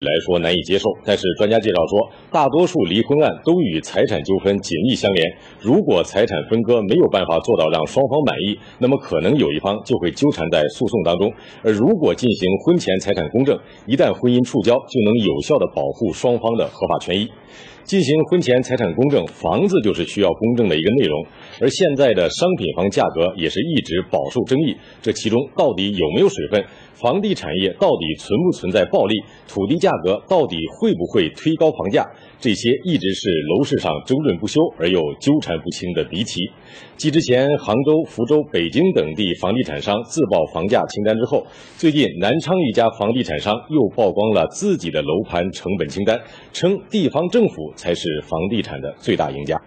来说难以接受，但是专家介绍说，大多数离婚案都与财产纠纷紧密相连。如果财产分割没有办法做到让双方满意，那么可能有一方就会纠缠在诉讼当中。而如果进行婚前财产公证，一旦婚姻触礁，就能有效的保护双方的合法权益。进行婚前财产公证，房子就是需要公证的一个内容。而现在的商品房价格也是一直饱受争议，这其中到底有没有水分？房地产业到底存不存在暴利？土地价价格到底会不会推高房价？这些一直是楼市上争论不休而又纠缠不清的谜题。继之前杭州、福州、北京等地房地产商自曝房价清单之后，最近南昌一家房地产商又曝光了自己的楼盘成本清单，称地方政府才是房地产的最大赢家。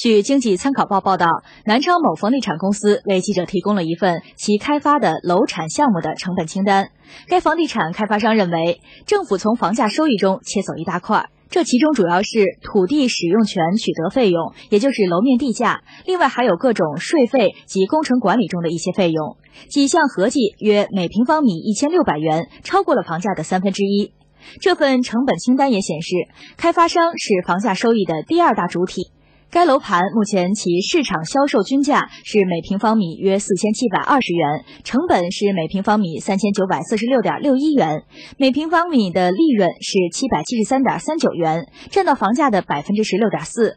据经济参考报报道，南昌某房地产公司为记者提供了一份其开发的楼产项目的成本清单。该房地产开发商认为，政府从房价收益中切走一大块，这其中主要是土地使用权取得费用，也就是楼面地价，另外还有各种税费及工程管理中的一些费用，几项合计约每平方米一千六百元，超过了房价的三分之一。这份成本清单也显示，开发商是房价收益的第二大主体。该楼盘目前其市场销售均价是每平方米约四千七百二十元，成本是每平方米三千九百四十六点六一元，每平方米的利润是七百七十三点三九元，占到房价的百分之十六点四。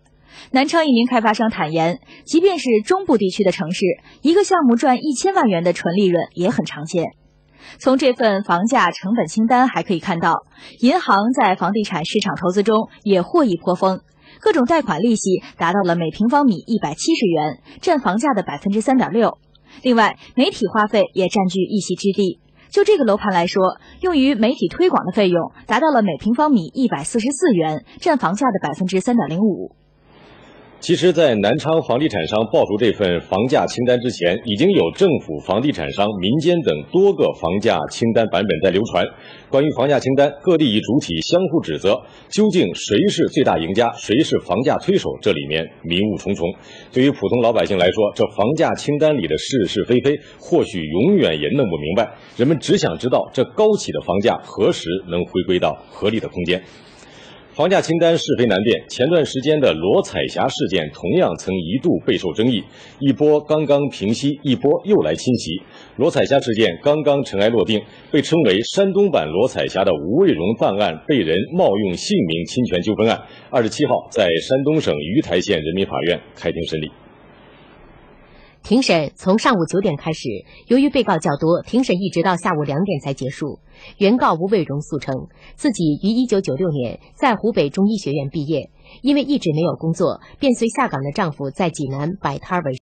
南昌一名开发商坦言，即便是中部地区的城市，一个项目赚一千万元的纯利润也很常见。从这份房价成本清单还可以看到，银行在房地产市场投资中也获益颇丰。各种贷款利息达到了每平方米一百七十元，占房价的百分之三点六。另外，媒体花费也占据一席之地。就这个楼盘来说，用于媒体推广的费用达到了每平方米一百四十四元，占房价的百分之三点零五。其实，在南昌房地产商爆出这份房价清单之前，已经有政府、房地产商、民间等多个房价清单版本在流传。关于房价清单，各地主体相互指责，究竟谁是最大赢家，谁是房价推手？这里面迷雾重重。对于普通老百姓来说，这房价清单里的是是非非，或许永远也弄不明白。人们只想知道，这高企的房价何时能回归到合理的空间？房价清单是非难辨，前段时间的罗彩霞事件同样曾一度备受争议，一波刚刚平息，一波又来侵袭。罗彩霞事件刚刚尘埃落定，被称为山东版罗彩霞的吴卫荣犯案被人冒用姓名侵权纠纷案，二十七号在山东省鱼台县人民法院开庭审理。庭审从上午九点开始，由于被告较多，庭审一直到下午两点才结束。原告吴卫荣诉称，自己于一九九六年在湖北中医学院毕业，因为一直没有工作，便随下岗的丈夫在济南摆摊为。